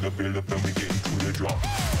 the build up, and we get into the drop.